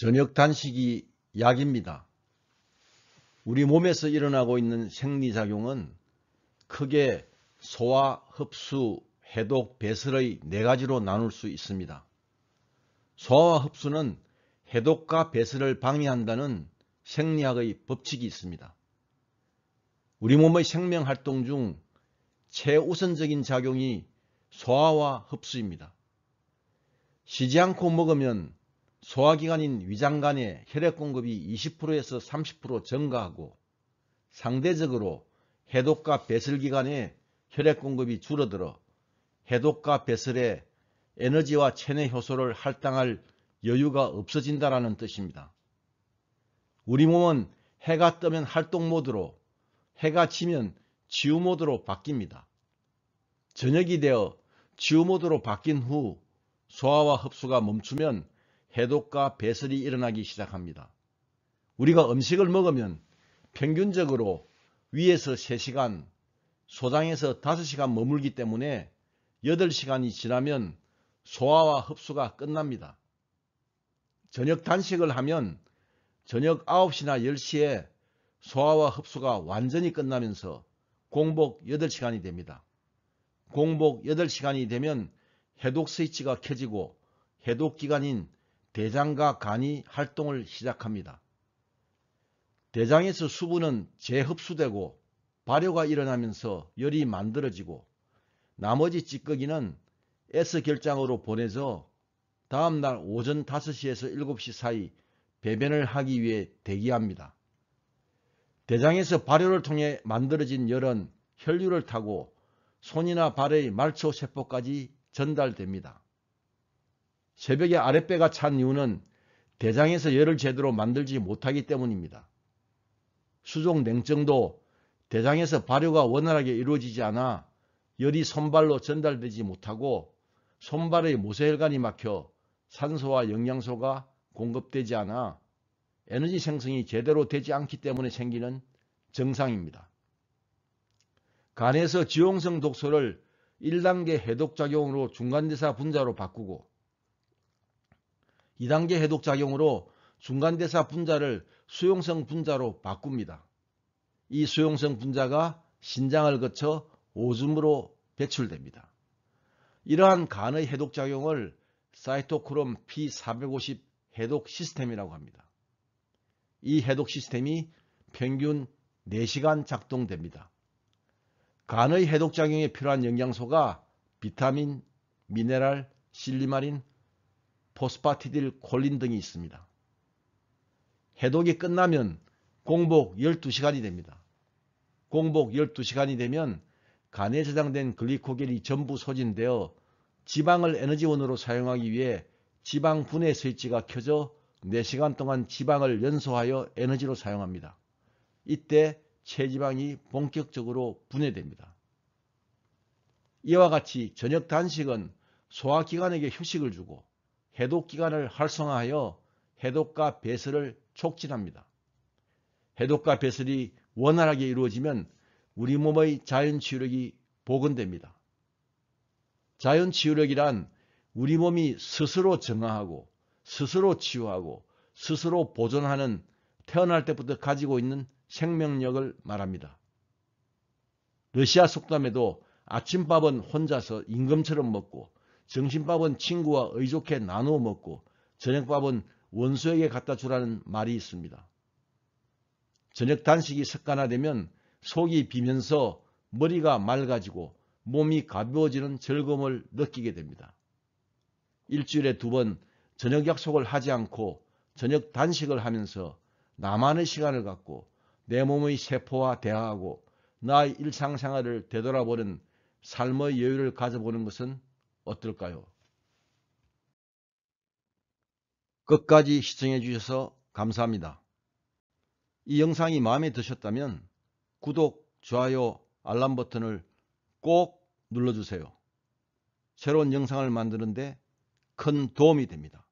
저녁 단식이 약입니다. 우리 몸에서 일어나고 있는 생리작용은 크게 소화, 흡수, 해독, 배설의 네 가지로 나눌 수 있습니다. 소화와 흡수는 해독과 배설을 방해한다는 생리학의 법칙이 있습니다. 우리 몸의 생명활동 중 최우선적인 작용이 소화와 흡수입니다. 쉬지 않고 먹으면 소화기관인 위장관의 혈액 공급이 20%에서 30% 증가하고 상대적으로 해독과 배설기관의 혈액 공급이 줄어들어 해독과 배설에 에너지와 체내 효소를 할당할 여유가 없어진다는 뜻입니다. 우리 몸은 해가 뜨면 활동 모드로 해가 지면 치유 모드로 바뀝니다. 저녁이 되어 치유 모드로 바뀐 후 소화와 흡수가 멈추면 해독과 배설이 일어나기 시작합니다. 우리가 음식을 먹으면 평균적으로 위에서 3시간, 소장에서 5시간 머물기 때문에 8시간이 지나면 소화와 흡수가 끝납니다. 저녁 단식을 하면 저녁 9시나 10시에 소화와 흡수가 완전히 끝나면서 공복 8시간이 됩니다. 공복 8시간이 되면 해독 스위치가 켜지고 해독기관인 대장과 간이 활동을 시작합니다. 대장에서 수분은 재흡수되고 발효가 일어나면서 열이 만들어지고 나머지 찌꺼기는 S결장으로 보내서 다음날 오전 5시에서 7시 사이 배변을 하기 위해 대기합니다. 대장에서 발효를 통해 만들어진 열은 혈류를 타고 손이나 발의 말초 세포까지 전달됩니다. 새벽에 아랫배가 찬 이유는 대장에서 열을 제대로 만들지 못하기 때문입니다. 수족 냉증도 대장에서 발효가 원활하게 이루어지지 않아 열이 손발로 전달되지 못하고 손발의 모세혈관이 막혀 산소와 영양소가 공급되지 않아 에너지 생성이 제대로 되지 않기 때문에 생기는 증상입니다. 간에서 지용성 독소를 1단계 해독작용으로 중간대사 분자로 바꾸고 2단계 해독 작용으로 중간대사 분자를 수용성 분자로 바꿉니다. 이 수용성 분자가 신장을 거쳐 오줌으로 배출됩니다. 이러한 간의 해독 작용을 사이토크롬 P450 해독 시스템이라고 합니다. 이 해독 시스템이 평균 4시간 작동됩니다. 간의 해독 작용에 필요한 영양소가 비타민, 미네랄, 실리마린, 포스파티딜 콜린 등이 있습니다. 해독이 끝나면 공복 12시간이 됩니다. 공복 12시간이 되면 간에 저장된 글리코겐이 전부 소진되어 지방을 에너지원으로 사용하기 위해 지방 분해 스위치가 켜져 4시간 동안 지방을 연소하여 에너지로 사용합니다. 이때 체지방이 본격적으로 분해됩니다. 이와 같이 저녁 단식은 소화기관에게 휴식을 주고 해독 기관을 활성화하여 해독과 배설을 촉진합니다. 해독과 배설이 원활하게 이루어지면 우리 몸의 자연치유력이 복원됩니다. 자연치유력이란 우리 몸이 스스로 정화하고 스스로 치유하고 스스로 보존하는 태어날 때부터 가지고 있는 생명력을 말합니다. 러시아 속담에도 아침밥은 혼자서 임금처럼 먹고 점심밥은 친구와 의좋게 나누어 먹고 저녁밥은 원수에게 갖다 주라는 말이 있습니다. 저녁 단식이 습관화되면 속이 비면서 머리가 맑아지고 몸이 가벼워지는 즐거움을 느끼게 됩니다. 일주일에 두 번 저녁 약속을 하지 않고 저녁 단식을 하면서 나만의 시간을 갖고 내 몸의 세포와 대화하고 나의 일상생활을 되돌아보는 삶의 여유를 가져보는 것은 어떨까요? 끝까지 시청해 주셔서 감사합니다. 이 영상이 마음에 드셨다면 구독, 좋아요, 알람 버튼을 꼭 눌러주세요. 새로운 영상을 만드는데 큰 도움이 됩니다.